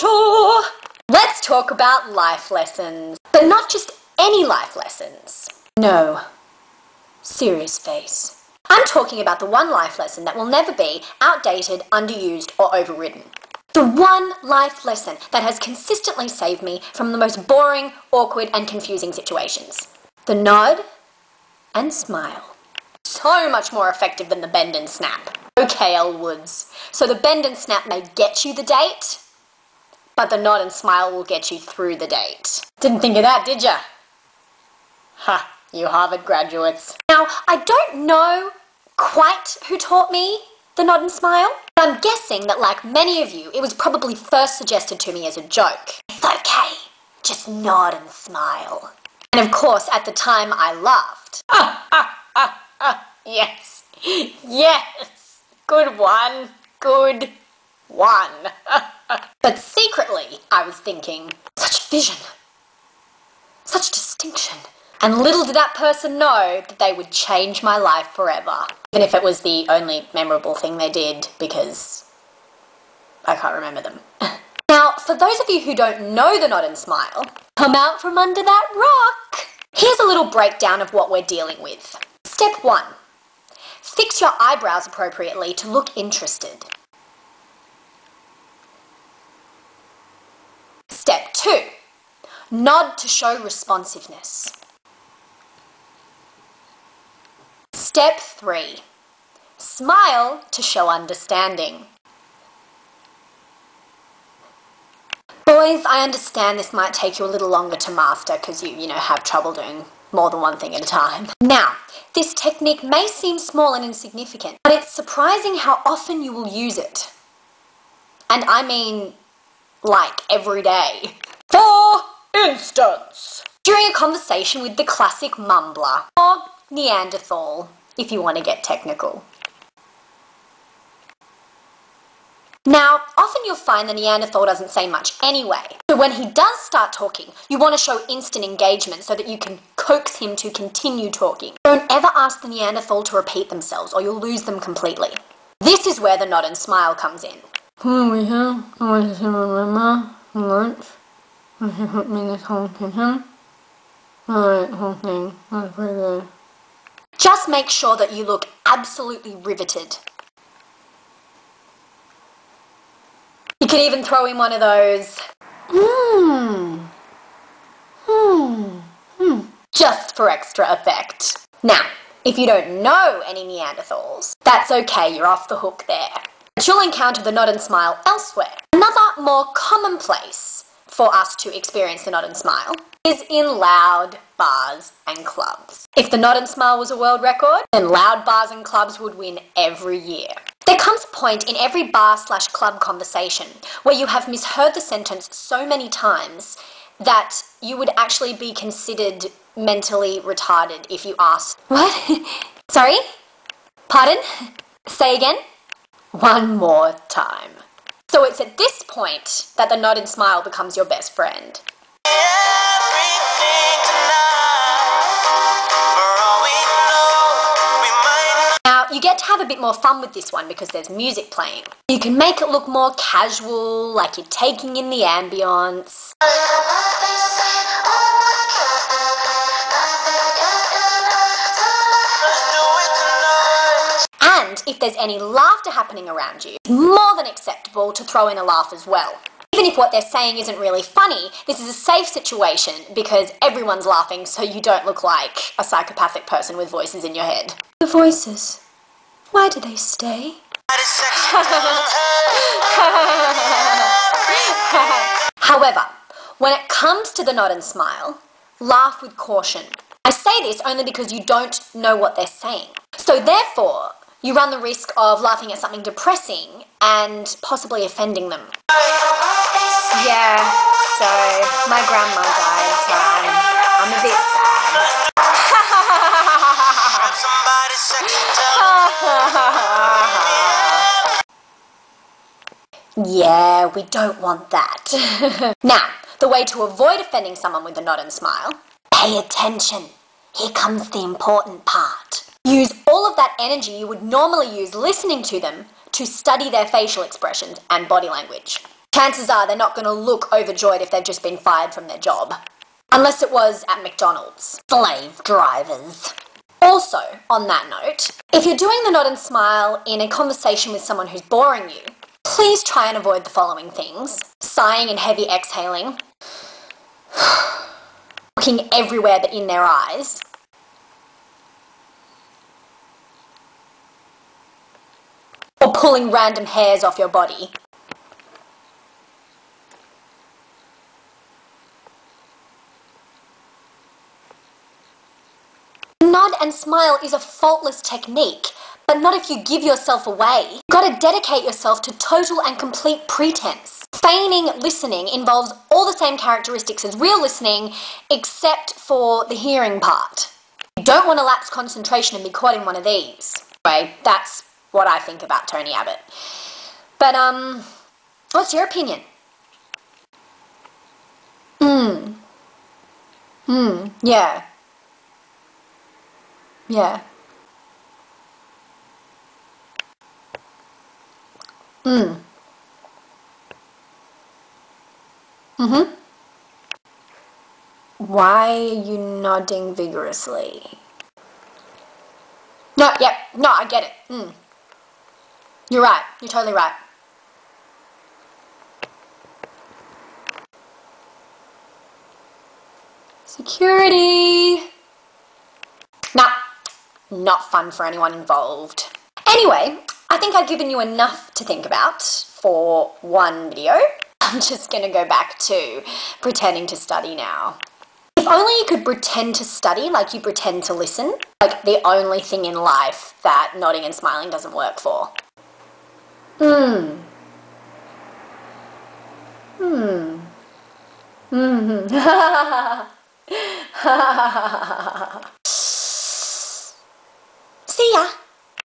Bonjour! Let's talk about life lessons. But not just any life lessons. No. Serious face. I'm talking about the one life lesson that will never be outdated, underused, or overridden. The one life lesson that has consistently saved me from the most boring, awkward, and confusing situations. The nod and smile. So much more effective than the bend and snap. Okay, Elle Woods. So the bend and snap may get you the date, but the nod and smile will get you through the date. Didn't think of that, did ya? Ha, you Harvard graduates. Now, I don't know quite who taught me the nod and smile, but I'm guessing that, like many of you, it was probably first suggested to me as a joke. It's okay, just nod and smile. And of course, at the time, I laughed. Yes, yes, good one, good one. but secretly, I was thinking, such vision, such distinction. And little did that person know that they would change my life forever. Even if it was the only memorable thing they did, because I can't remember them. now, for those of you who don't know the Nod and Smile, come out from under that rock. Here's a little breakdown of what we're dealing with. Step one fix your eyebrows appropriately to look interested. Step two nod to show responsiveness. Step 3. Smile to show understanding. Boys, I understand this might take you a little longer to master because you, you know, have trouble doing more than one thing at a time. Now, this technique may seem small and insignificant, but it's surprising how often you will use it. And I mean, like, every day. Instance, during a conversation with the classic mumbler, or Neanderthal, if you want to get technical. Now, often you'll find the Neanderthal doesn't say much anyway. So when he does start talking, you want to show instant engagement so that you can coax him to continue talking. Don't ever ask the Neanderthal to repeat themselves or you'll lose them completely. This is where the nod and smile comes in. This whole whole thing. That's pretty good. Just make sure that you look absolutely riveted. You could even throw in one of those, hmm, hmm, hmm, just for extra effect. Now, if you don't know any Neanderthals, that's okay, you're off the hook there. But you'll encounter the nod and smile elsewhere. Another more commonplace for us to experience the nod and smile is in loud bars and clubs. If the nod and smile was a world record, then loud bars and clubs would win every year. There comes a point in every bar slash club conversation where you have misheard the sentence so many times that you would actually be considered mentally retarded if you asked, What? Sorry? Pardon? Say again? One more time. So it's at this point that the nod and smile becomes your best friend. Now, you get to have a bit more fun with this one because there's music playing. You can make it look more casual, like you're taking in the ambience. And if there's any laughter happening around you, than acceptable to throw in a laugh as well. Even if what they're saying isn't really funny, this is a safe situation because everyone's laughing so you don't look like a psychopathic person with voices in your head. The voices. Why do they stay? However, when it comes to the nod and smile, laugh with caution. I say this only because you don't know what they're saying. So therefore, you run the risk of laughing at something depressing and possibly offending them. Yeah, so my grandma died, so I'm, I'm a bit sad. yeah, we don't want that. now, the way to avoid offending someone with a nod and smile, pay attention. Here comes the important part. Use all of that energy you would normally use listening to them to study their facial expressions and body language. chances are they're not going to look overjoyed if they've just been fired from their job. Unless it was at McDonald's. Slave drivers. Also, on that note, if you're doing the nod and smile in a conversation with someone who's boring you, please try and avoid the following things sighing and heavy exhaling, looking everywhere but in their eyes, or pulling random hairs off your body. Nod and smile is a faultless technique, but not if you give yourself away. You've got to dedicate yourself to total and complete pretense. Feigning listening involves all the same characteristics as real listening, except for the hearing part. You don't want to lapse concentration and be caught in one of these. Anyway, that's what I think about Tony Abbott. But, um, what's your opinion? Hmm. Hmm, yeah. Yeah. Hmm. Mm-hmm. Why are you nodding vigorously? No, yep, no, I get it. Mm. You're right. You're totally right. Security! Nah, not fun for anyone involved. Anyway, I think I've given you enough to think about for one video. I'm just to go back to pretending to study now. If only you could pretend to study like you pretend to listen, like the only thing in life that nodding and smiling doesn't work for. 嗯，嗯，哈哈哈哈哈哈，哈哈哈哈哈哈。